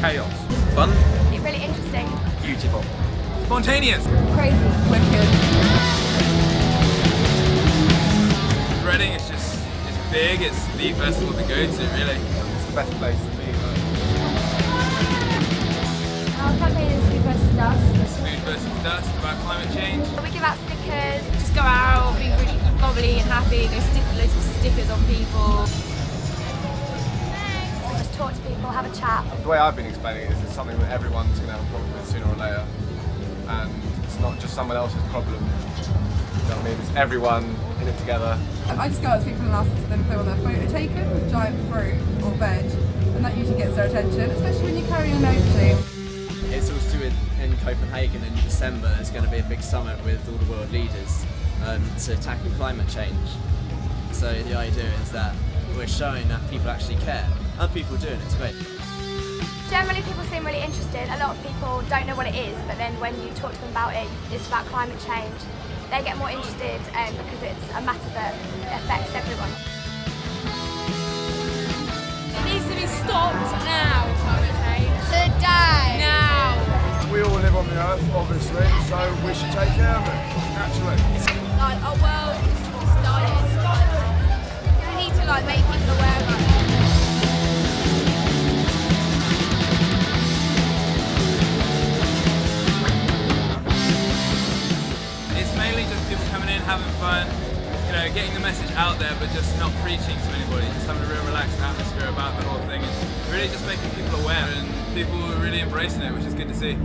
chaos. Fun. It's really interesting. Beautiful. Spontaneous. Crazy. Wicked. Reading is just it's big, it's the festival to go to really. It's the best place to be. Right? Our campaign is Food versus Dust. It's food versus Dust about climate change. We give out stickers, just go out, be really bubbly and happy, go stick loads of stickers on people. Just talk to people, have a chat. The way I've been explaining it is it's something that everyone's going to have a problem with sooner or later. And it's not just someone else's problem. You know what I mean? It's everyone in it together. I just go up to people and ask them if they want their photo taken with giant fruit or veg, and that usually gets their attention, especially when you carry a nose team. It's also in, in Copenhagen in December. There's going to be a big summit with all the world leaders um, to tackle climate change. So the idea is that we're showing that people actually care. Other people are doing it, it's great. Generally, people seem really interested. A lot of people don't know what it is, but then when you talk to them about it, it's about climate change. They get more interested um, because it's a matter that affects everyone. It needs to be stopped now, climate change. Today! Now! We all live on the earth, obviously, so we should take care of it, naturally. Like, our world is just having fun, you know, getting the message out there, but just not preaching to anybody, just having a real relaxed atmosphere about the whole thing, and really just making people aware, and people really embracing it, which is good to see.